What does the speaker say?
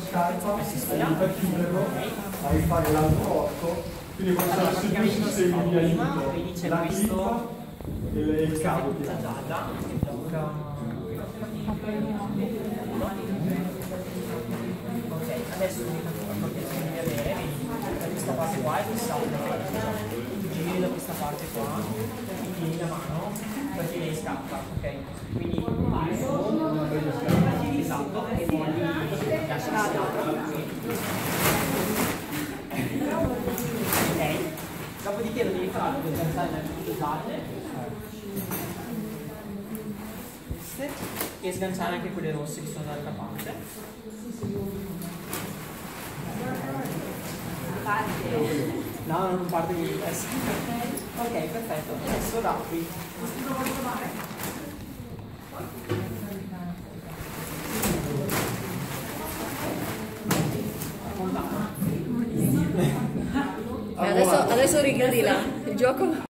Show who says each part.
Speaker 1: scarpa e per chiuderlo devi fare l'altro 8 quindi quando sarà più sistemi di aiuto la clipa e il cavo
Speaker 2: Ok, adesso devi avere, da questa parte qua è fissato, tu giri da questa parte qua, tieni la mano perché lei scappa, ok? Quindi Ok, dopodiché lo devi fare con le zanzare usate e sganciare anche quelle rosse che sono dall'altra parte. No, non parte di testa. Ok, perfetto. Adesso da qui.
Speaker 3: Adesso, adesso richiudi là il gioco.